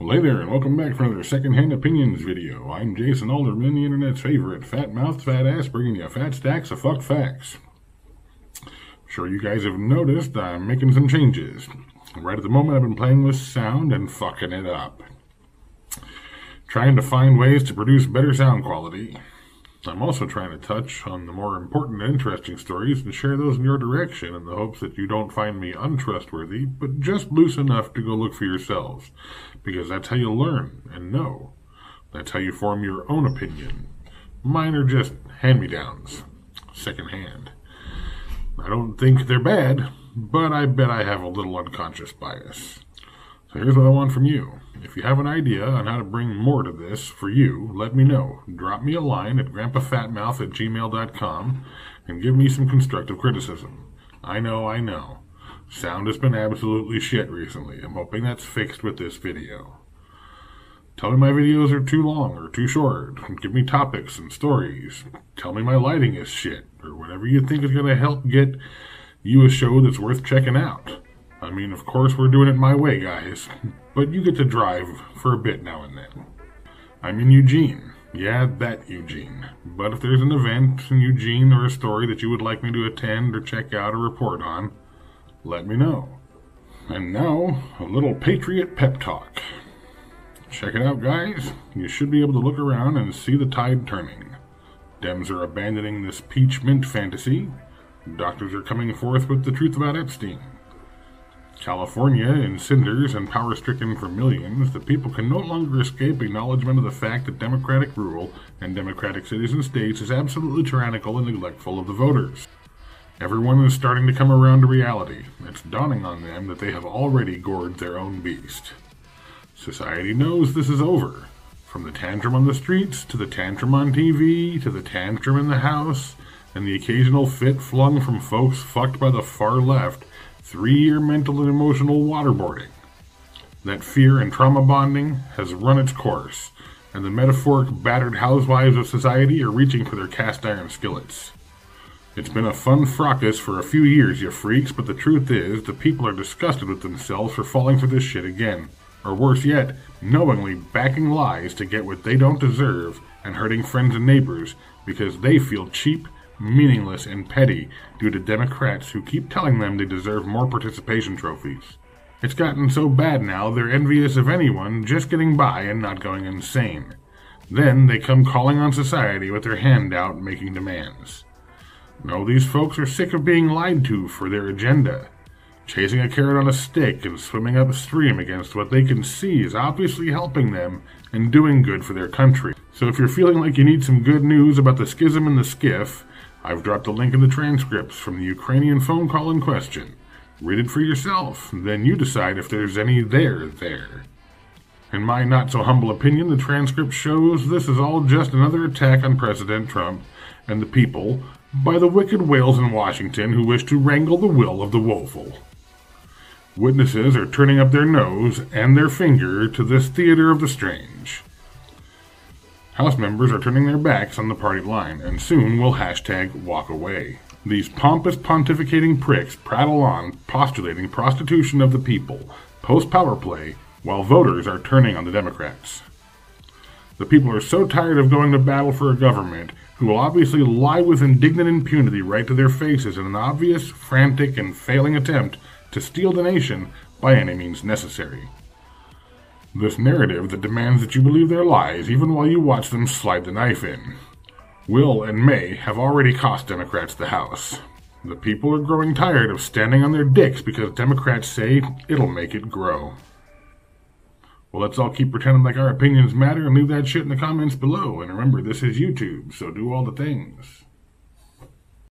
Hey there, and welcome back for another Secondhand Opinions video. I'm Jason Alderman, the internet's favorite fat mouthed fat ass, bringing you fat stacks of fuck facts. I'm sure you guys have noticed I'm making some changes. Right at the moment, I've been playing with sound and fucking it up. Trying to find ways to produce better sound quality. I'm also trying to touch on the more important and interesting stories and share those in your direction in the hopes that you don't find me untrustworthy, but just loose enough to go look for yourselves. Because that's how you learn and know. That's how you form your own opinion. Mine are just hand me downs, secondhand. I don't think they're bad, but I bet I have a little unconscious bias. So here's what I want from you. If you have an idea on how to bring more to this for you, let me know. Drop me a line at grandpafatmouth at gmail.com and give me some constructive criticism. I know, I know. Sound has been absolutely shit recently. I'm hoping that's fixed with this video. Tell me my videos are too long or too short. Give me topics and stories. Tell me my lighting is shit, or whatever you think is going to help get you a show that's worth checking out. I mean, of course, we're doing it my way, guys, but you get to drive for a bit now and then. I'm in Eugene. Yeah, that Eugene. But if there's an event in Eugene or a story that you would like me to attend or check out or report on, let me know. And now, a little Patriot pep talk. Check it out, guys. You should be able to look around and see the tide turning. Dems are abandoning this peach mint fantasy. Doctors are coming forth with the truth about Epstein. California in cinders and power stricken for millions, the people can no longer escape acknowledgement of the fact that democratic rule and democratic cities and states is absolutely tyrannical and neglectful of the voters. Everyone is starting to come around to reality. It's dawning on them that they have already gored their own beast. Society knows this is over. From the tantrum on the streets, to the tantrum on TV, to the tantrum in the house, and the occasional fit flung from folks fucked by the far left, three year mental and emotional waterboarding. That fear and trauma bonding has run its course, and the metaphoric battered housewives of society are reaching for their cast iron skillets. It's been a fun fracas for a few years, you freaks, but the truth is, the people are disgusted with themselves for falling for this shit again. Or worse yet, knowingly backing lies to get what they don't deserve and hurting friends and neighbors because they feel cheap, meaningless, and petty due to Democrats who keep telling them they deserve more participation trophies. It's gotten so bad now they're envious of anyone just getting by and not going insane. Then they come calling on society with their hand out making demands. No, these folks are sick of being lied to for their agenda. Chasing a carrot on a stick and swimming upstream against what they can see is obviously helping them and doing good for their country. So if you're feeling like you need some good news about the schism in the Schiff, I've dropped a link in the transcripts from the Ukrainian phone call in question. Read it for yourself, then you decide if there's any there there. In my not so humble opinion, the transcript shows this is all just another attack on President Trump and the people by the wicked whales in Washington who wish to wrangle the will of the woeful. Witnesses are turning up their nose and their finger to this theater of the strange. House members are turning their backs on the party line and soon will hashtag walk away. These pompous pontificating pricks prattle on postulating prostitution of the people, post power play, while voters are turning on the Democrats. The people are so tired of going to battle for a government who will obviously lie with indignant impunity right to their faces in an obvious, frantic, and failing attempt to steal the nation by any means necessary. This narrative that demands that you believe their lies even while you watch them slide the knife in will and may have already cost Democrats the House. The people are growing tired of standing on their dicks because Democrats say it'll make it grow. Well, let's all keep pretending like our opinions matter and leave that shit in the comments below. And remember, this is YouTube, so do all the things.